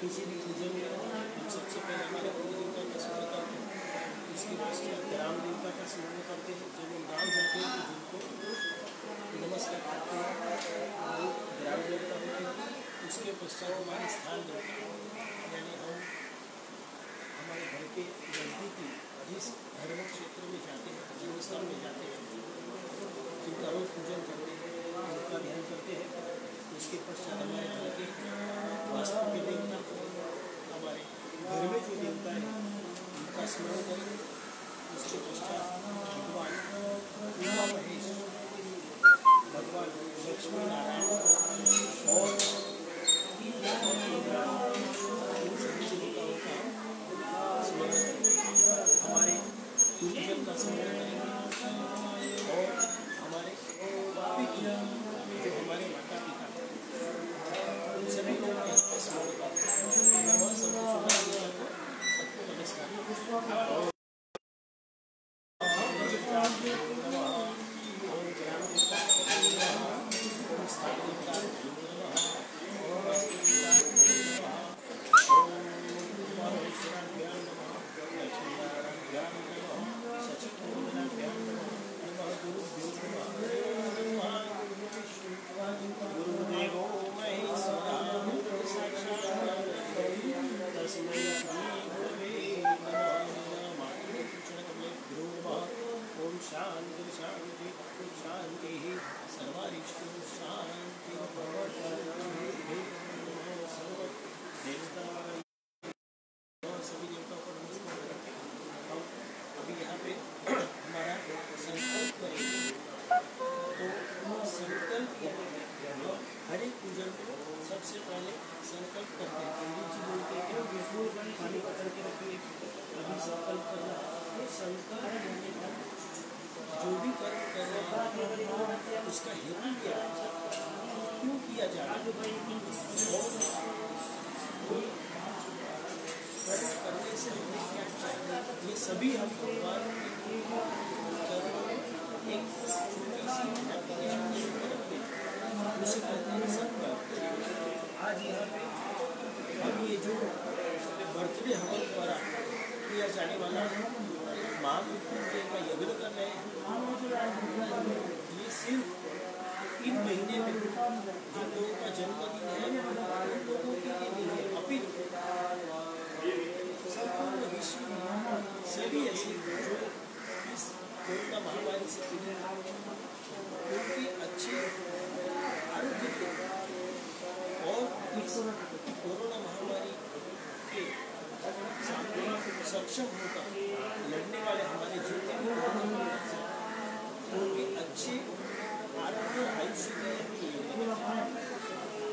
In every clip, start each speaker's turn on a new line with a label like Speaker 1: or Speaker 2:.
Speaker 1: किसी भी पूजे में हम सबसे पहले हमारे गुरु देवता का स्मरण करते हैं। इसके पश्चात राम देवता का स्मरण करते हैं? जब हम राम होते हैं तो जिनको नमस्कार करते हैं वो ग्राम देवता होते तो हैं उसके पश्चात हमारे स्थान देवता यानी हम हमारे घर के नज़दीकी जिस धर्म क्षेत्र में जाते हैं जीवन स्थान में जाते हैं, जिनका रोज पूजन करते हैं, उनका ध्यान करते हैं, उसके पश्चात हमारे घर के वास्तव के देवता smell better? Let's. उसे कहते हैं संकल्प आज यहाँ पे हम ये जो बर्थडे हवन द्वारा किया जाने वाला महामृत्यु का यज्ञ कर रहे हैं, ये सिर्फ़ इन महीने में जिन लोगों का जन्मदिन है, उन लोगों के लिए नहीं है, अपितु संपूर्ण विश्व सभी ऐसे जो इस कोरोना महामारी से पीड़ित हैं उनके अच्छे और कोरोना महामारी के सामने सक्षम होकर लड़ने वाले हमारे जितने भी उनके अच्छे आरोग्य आयुष्य के लिए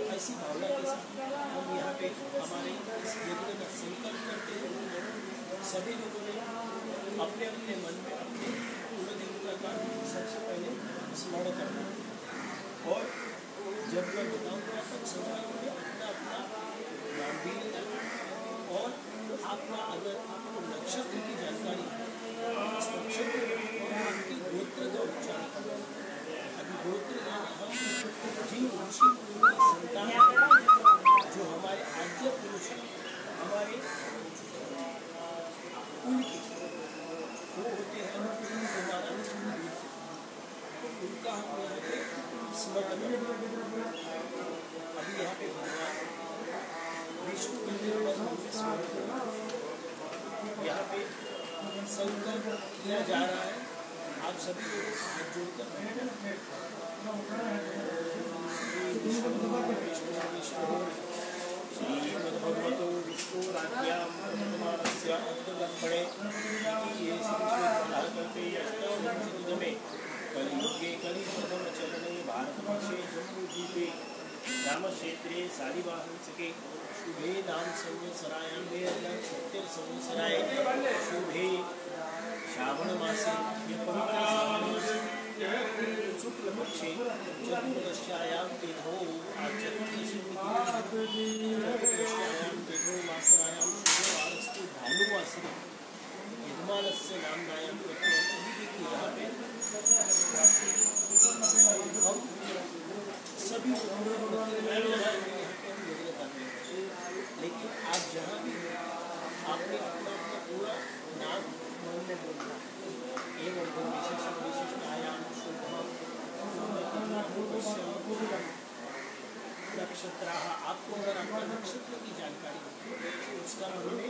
Speaker 1: ऐसी भावना के साथ हम यहाँ पे हमारे इस यज्ञ का संकल्प करते हैं सभी लोगों ने अपने अपने मन में अपने कुल देवता का सबसे पहले स्मरण करना और जब मैं बताऊँगा तो आप ने अपना अपना नाम भी लेना और आपका अगर आपको नक्षत्र की जानकारी और आपके गोत्र का उच्चारण अभी गोत्र जिन ऋषि संतान जो हमारे आद्य पुरुष हैं हमारे कुल के वो होते हैं हमारा तो उनका हम यहाँ पे स्मरण करें अभी यहाँ पे भगवान विष्णु मंदिर पर हम स्मरण करें यहाँ पे संकल्प किया जा रहा है आप सभी लोग हाथ जोड़कर बैठना श्रीमद्भगवतो विष्णुराज्ञां वर्तमानस्य अन्तर्लम्बणे ये श्रीश्रीकल्पे अष्टविंशतितमे कलियुगे कलिप्रथमचरणे भारतवर्षे जम्बूद्वीपे रामक्षेत्रे शालिवाहंसके शुभे नाम संवत्सरायां सत्तर संवत्सराय शुभे श्रावण मासे ये पवित्र श्रावण मासे शुक्लपक्षे चतुर्दश्यायां तिथौ चतुर्दश्यायां तिथौ मासरायां शुक्रवारस्तु भानुवासरे यजमानस्य नामनायां तत्त्वम् अभी देखिए यहाँ पे हम सभी यहाँ पे हम यज्ञ कर रहे हैं लेकिन आप जहाँ भी आपने अपना अपना पूरा नाम मन में बोलना एवं गुण विशेषण विशिष्टायाम शुभम नक्षत्र आपको अगर आपका नक्षत्र की जानकारी हो उसका मन में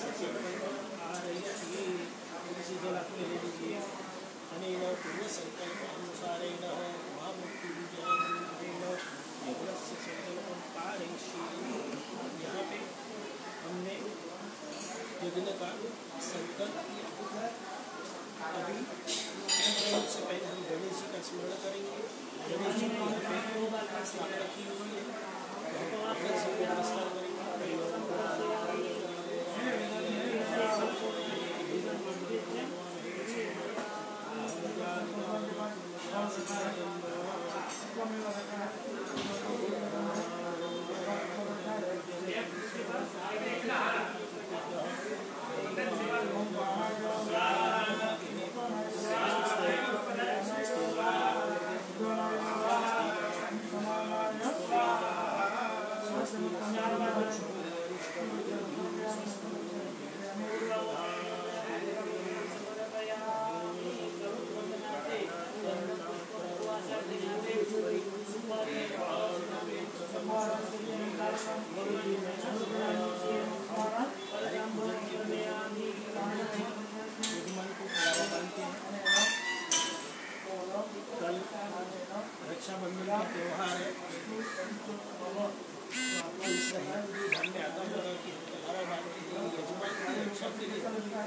Speaker 1: अनेन पूर्वसङ्कल्पानुसारेण का संकल्प किया गणेश करेंगे स्थापना की हुई है गणेश जी नमस्कार रक्षाबंधन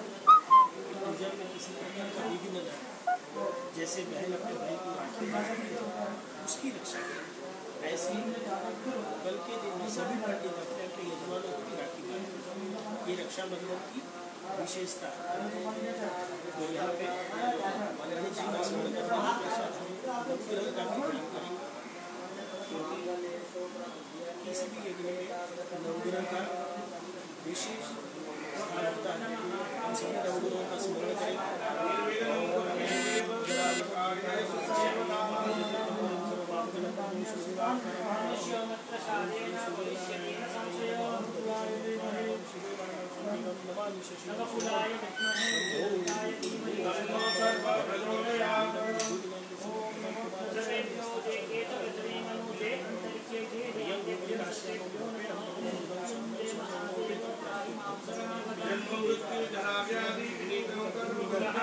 Speaker 1: लिए में किसी प्रकार का विघ्न न जैसे बहन अपने भाई को राखी बांधती उसकी रक्षा के लिए ऐसी कल के दिन में सभी पंडित अपने अपने यजमानों को राखी बांधते ये रक्षाबंधन की विशेषता तो यहाँ पे गणेश जी का स्मरण करने के साथ नवग्रह का भी ध्यान करेंगे। किसी भी यज्ञ में नवग्रह का विशेष स्थान होता है। हम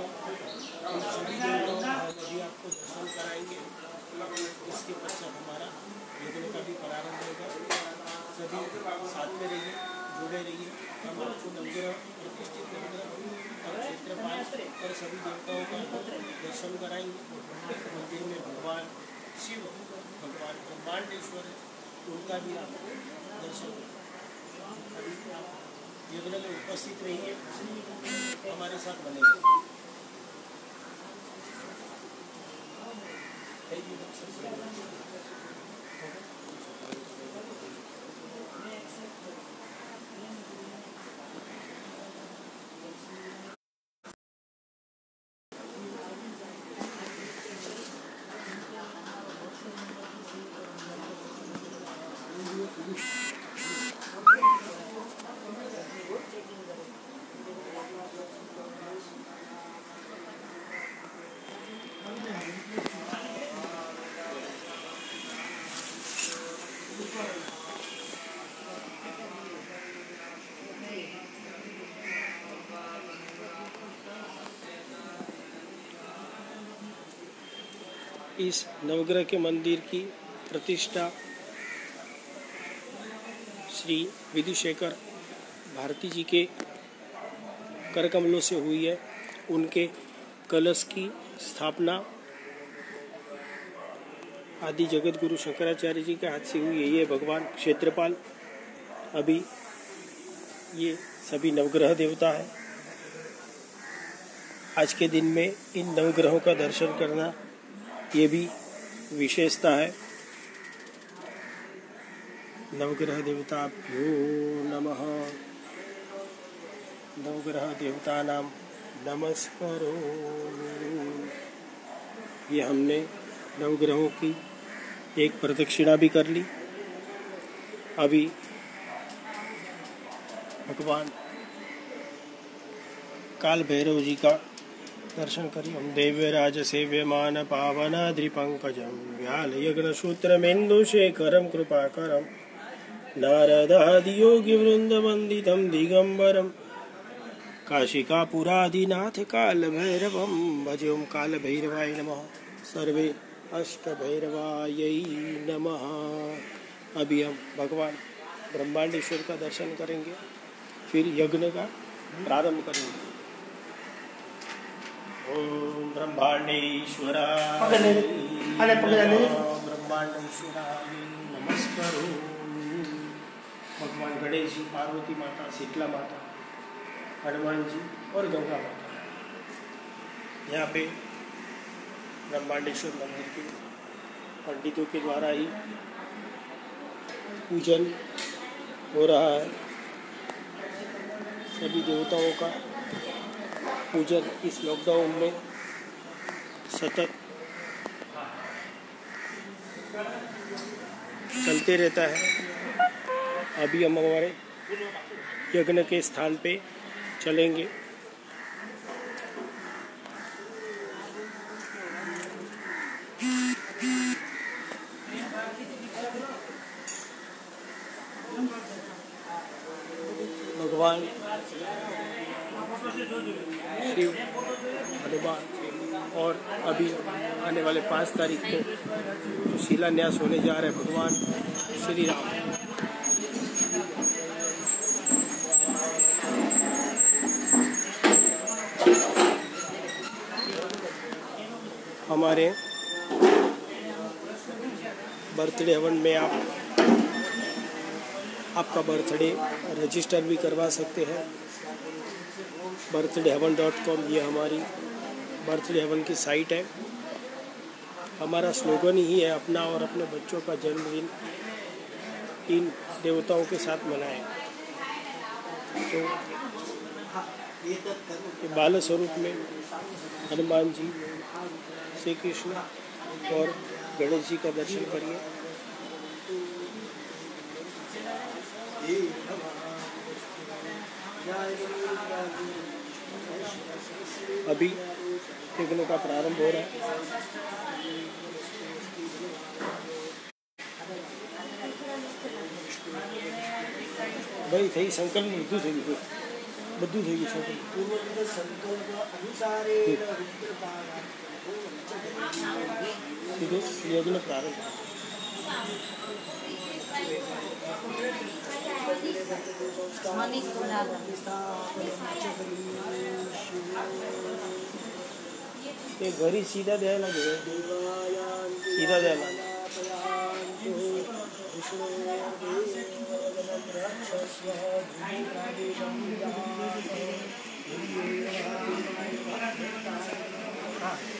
Speaker 1: सभी नवग्रहों का स्मरण इसके पश्चात हमारा यज्ञ का भी प्रारंभ होगा सभी साथ में रहिए जुड़े रहिए हम आपको नवग्रह प्रतिष्ठित नवग्रह और क्षेत्रपाल और सभी देवताओं का दर्शन कराएँगे मंदिर में भगवान शिव भगवान ब्रह्मांडेश्वर है उनका भी आप दर्शन अभी आप यज्ञ में उपस्थित रहिए हमारे साथ बनेंगे इस नवग्रह के मंदिर की प्रतिष्ठा श्री विधुशेखर भारती जी के कर कमलों से हुई है। उनके कलश की स्थापना आदि जगत गुरु शंकराचार्य जी के हाथ से हुई है। ये भगवान क्षेत्रपाल। अभी ये सभी नवग्रह देवता है। आज के दिन में इन नवग्रहों का दर्शन करना ये भी विशेषता है। नवग्रह देवताभ्यो नमः। नवग्रह देवता नाम नमस्करो ये हमने नवग्रहों की एक प्रदक्षिणा भी कर ली। अभी
Speaker 2: भगवान काल भैरव जी का दर्शन करिए हम दिव्यराज सेव्यमान पावनाद्रिपङ्कजं व्यालयग्नसूत्रमेन्दुशेखरं कृपाकरं। नारदादियोगिवृन्दवन्दितं दिगम्बरं। काशिकापुरादिनाथ कालभैरवं भजं कालभैरवाय नमः। सर्वे अष्टभैरवायै नमः। अभी हम भगवान ब्रह्मांडेश्वर का दर्शन करेंगे, फिर यज्ञ का प्रारंभ करेंगे। ओम ब्रह्मांडेश्वराय ब्रह्मांडेश्वराय नमस्करो। भगवान गणेश जी पार्वती माता शीतला माता हनुमान जी और गंगा माता। यहाँ पे ब्रह्मांडेश्वर मंदिर के पंडितों के द्वारा ही पूजन हो रहा है। सभी देवताओं का पूजन इस लॉकडाउन में सतत चलते रहता है। अभी हम हमारे यज्ञ के स्थान पे चलेंगे भगवान शिव हनुमान और अभी आने वाले पाँच तारीख को जो शिलान्यास होने जा रहे हैं, भगवान श्री राम। हमारे बर्थडे हवन में आप, आपका बर्थडे रजिस्टर भी करवा सकते हैं। बर्थडे हवन डॉट कॉम ये हमारी बर्थडे हवन की साइट है। हमारा स्लोगन ही है, अपना और अपने बच्चों का जन्मदिन इन देवताओं के साथ मनाएँ। तो बाल स्वरूप में हनुमान जी, श्री कृष्ण और गणेश जी का दर्शन करिए। अभी यज्ञ का प्रारंभ हो रहा है ભાઈ થઈ સંકલ્પ બધું થઈ ગયું બધું થઈ ગયું સંકલ્પ સીધો યજ્ઞ પ્રારંભ
Speaker 3: ते घरी सीधा द्यायला घे
Speaker 4: सीधा द्यायला हाँ।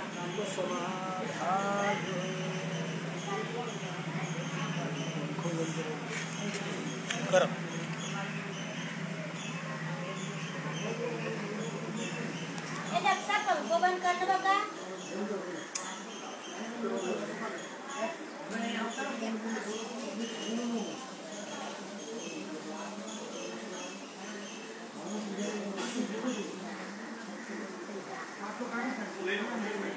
Speaker 3: këram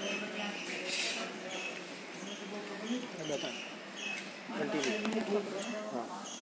Speaker 3: गया
Speaker 4: बोला
Speaker 3: हाँ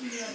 Speaker 2: Yeah.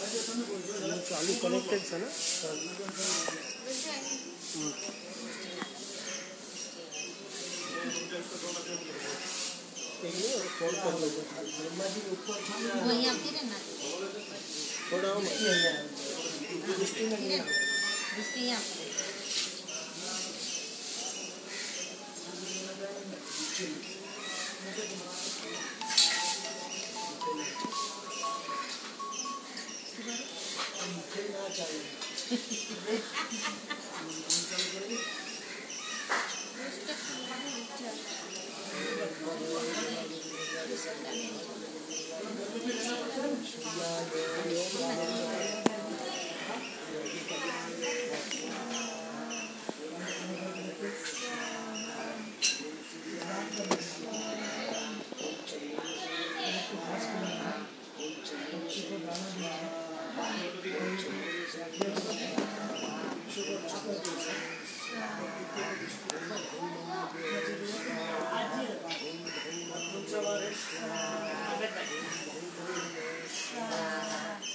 Speaker 2: चालू कनेक्टेड है ना?
Speaker 4: ना
Speaker 2: थोड़ा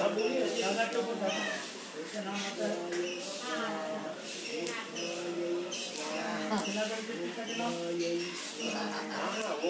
Speaker 2: और
Speaker 4: गिरे जिसके यहाँ
Speaker 5: पप्पा
Speaker 3: दादा के ऊपर दादा उसका नाम आता है सिलागर के पिता के नाम
Speaker 2: वो मैंने देखा उसका नेटवर्क पे क्या है वापस चला उसमें नेटवर्क की वजह से थोड़ा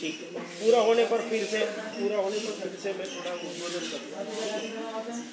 Speaker 2: ठीक। पूरा होने पर फिर से, पूरा होने पर फिर से मैं थोड़ा उद्बोधन करूँगा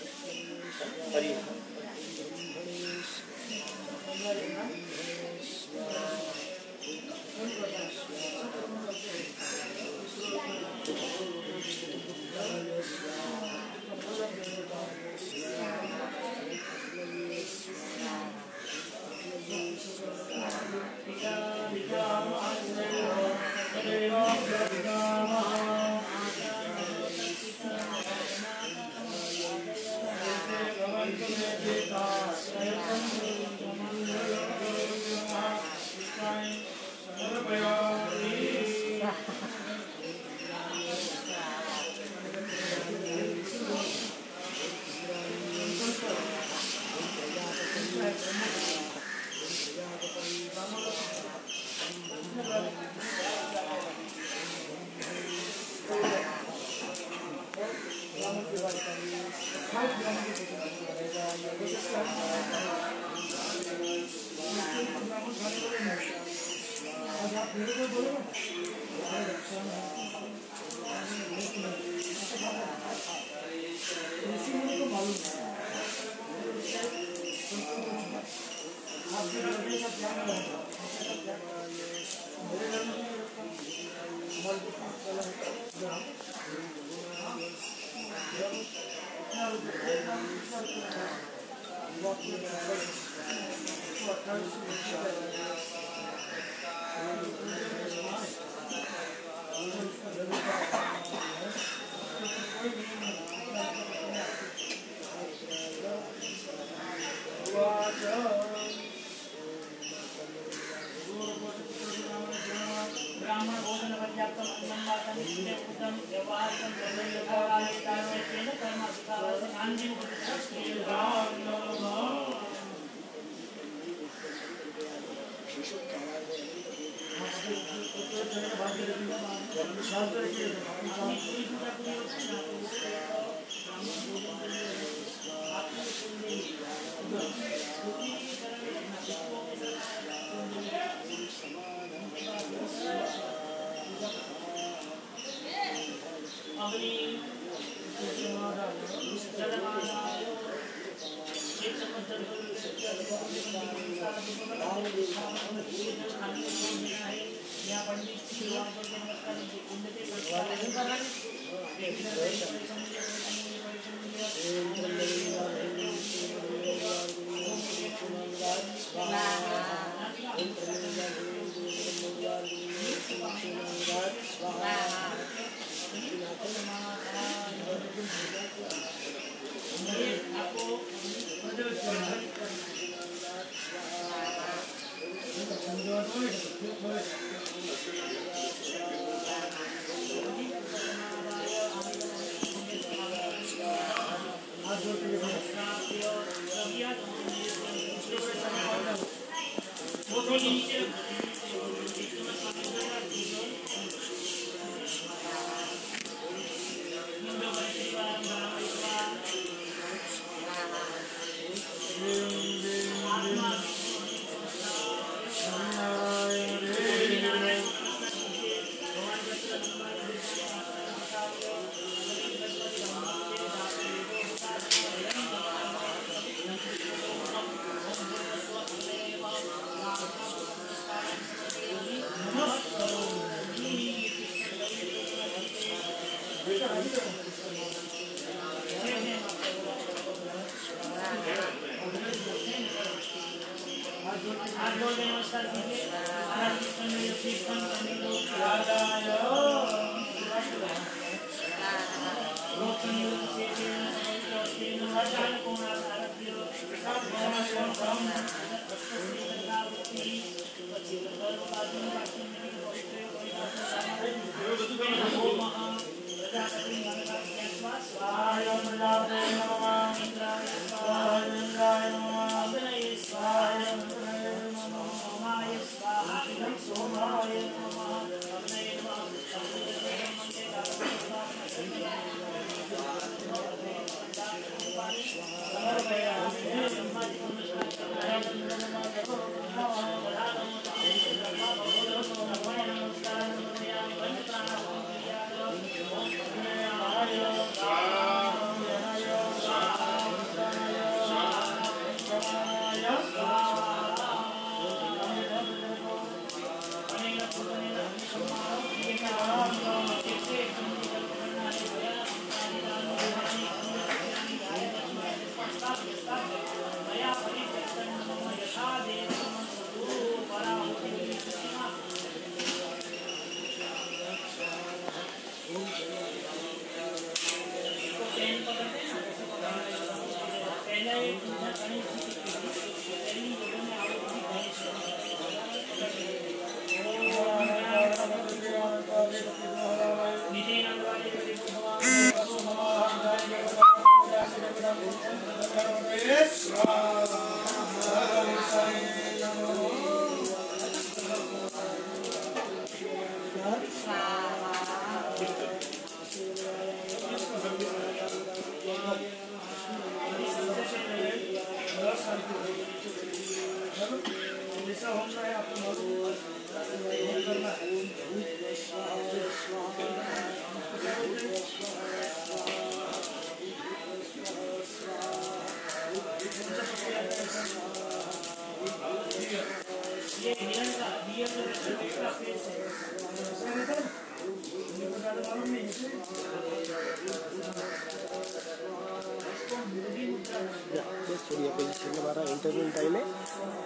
Speaker 3: सूर्य पोजिशन हमारा इंटरवल टाइम है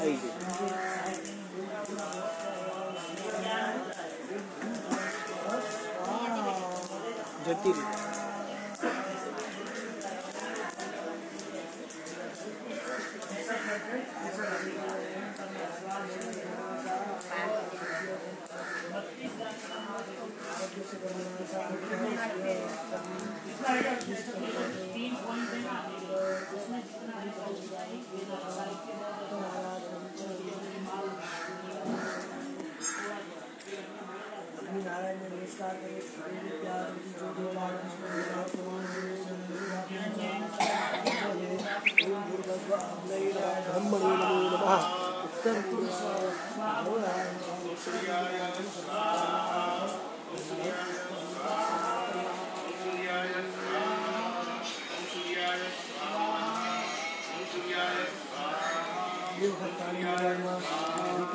Speaker 3: आई
Speaker 2: जटिल उत्तर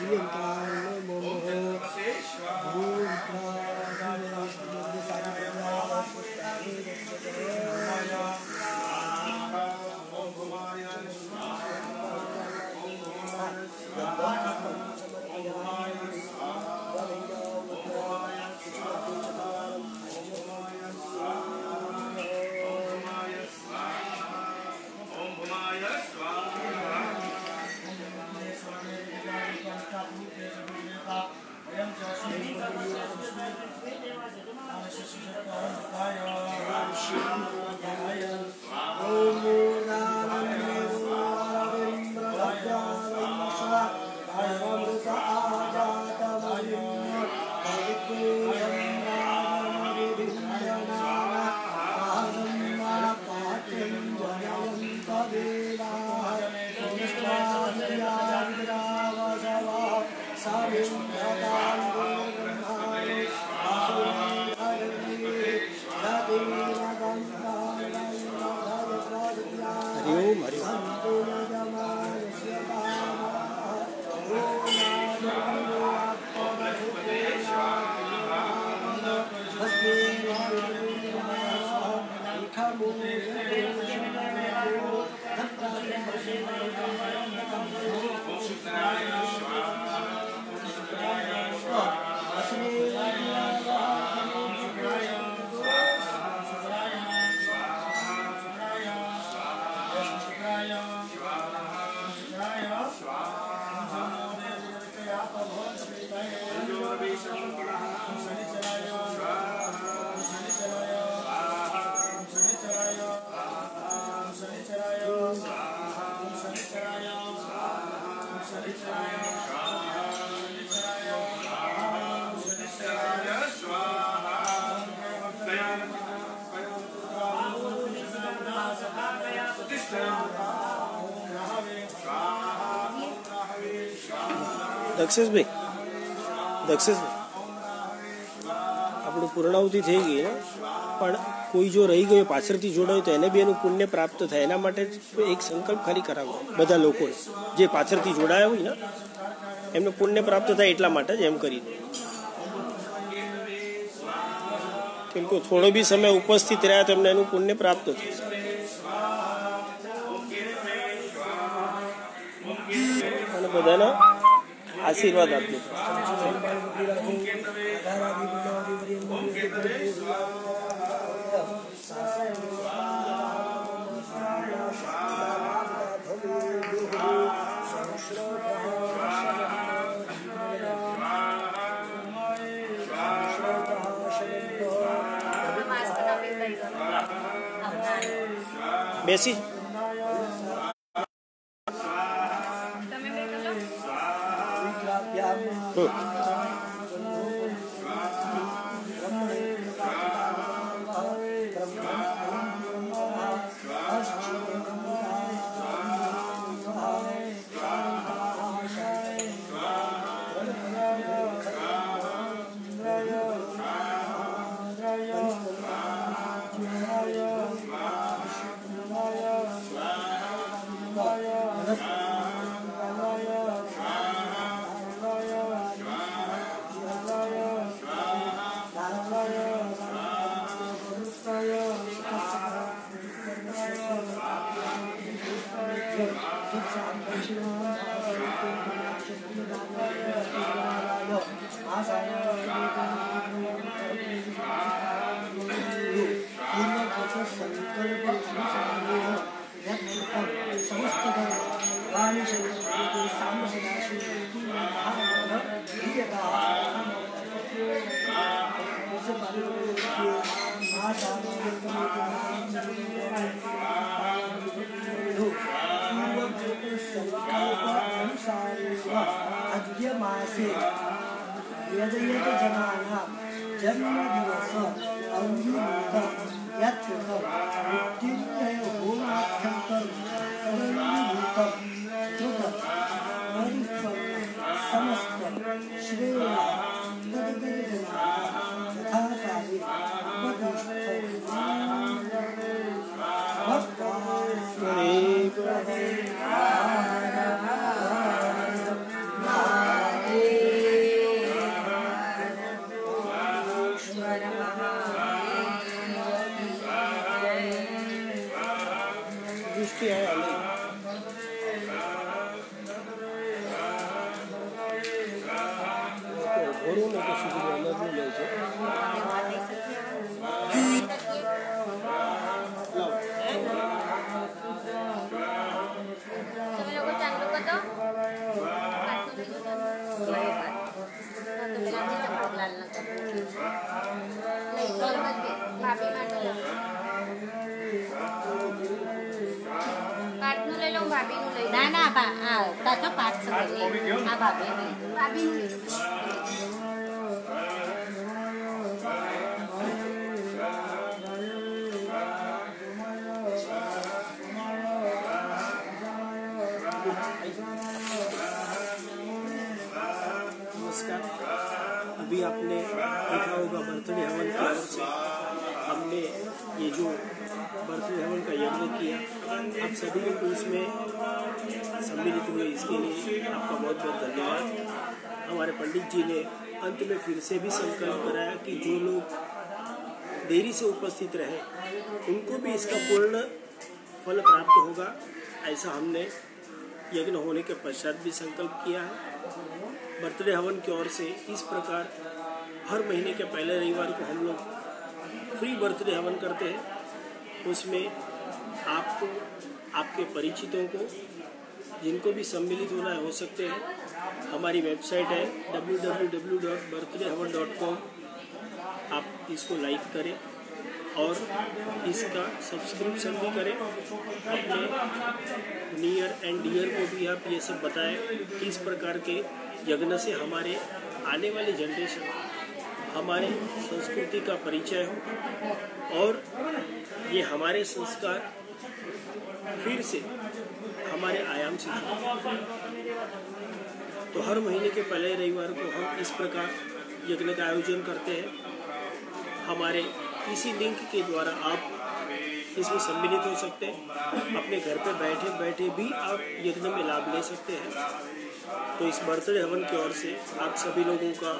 Speaker 2: श्रीयन्ताः भूभ्रा દક્ષેશભાઈ દક્ષેશભાઈ આપણું પૂર્ણાવતી થઈ ગઈ ને પણ કોઈ જો રહી ગયો પાછળથી જોડાયું તો એને બી એનું પુણ્ય પ્રાપ્ત થાય એના માટે એક સંકલ્પ ખાલી કરાવો બધા લોકોને જે પાછળથી જોડાયા હોય ને એમને પુણ્ય પ્રાપ્ત થાય એટલા માટે જ એમ કરી કેમ કે થોડો બી સમય ઉપસ્થિત રહ્યા તો એમને એનું પુણ્ય પ્રાપ્ત થશે અને બધાના
Speaker 6: આશીર્વાદ આપજો
Speaker 2: બેસી फिर से भी संकल्प कराया कि जो लोग देरी से उपस्थित रहे, उनको भी इसका पूर्ण फल प्राप्त होगा। ऐसा हमने यज्ञ होने के पश्चात भी संकल्प किया है। बर्थडे हवन की ओर से इस प्रकार हर महीने के पहले रविवार को हम लोग फ्री बर्थडे हवन करते हैं। उसमें आपको, आपके परिचितों को जिनको भी सम्मिलित होना है हो सकते हैं, हमारी वेबसाइट है www.birthdayhavan.com आप इसको लाइक करें और इसका सब्सक्रिप्शन भी करें। अपने नियर एंड डियर को भी आप ये सब बताएँ कि इस प्रकार के यज्ञ से हमारे आने वाली जनरेशन हमारे संस्कृति का परिचय हो और ये हमारे संस्कार फिर से हमारे आयाम से तो हर महीने के पहले रविवार को हम इस प्रकार यज्ञ का आयोजन करते हैं। हमारे इसी लिंक के द्वारा आप इसमें सम्मिलित हो सकते हैं। अपने घर पर बैठे बैठे भी आप यज्ञ में लाभ ले सकते हैं। तो इस बर्थडे हवन की ओर से आप सभी लोगों का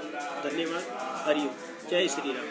Speaker 2: धन्यवाद। हरिओम जय श्री राम।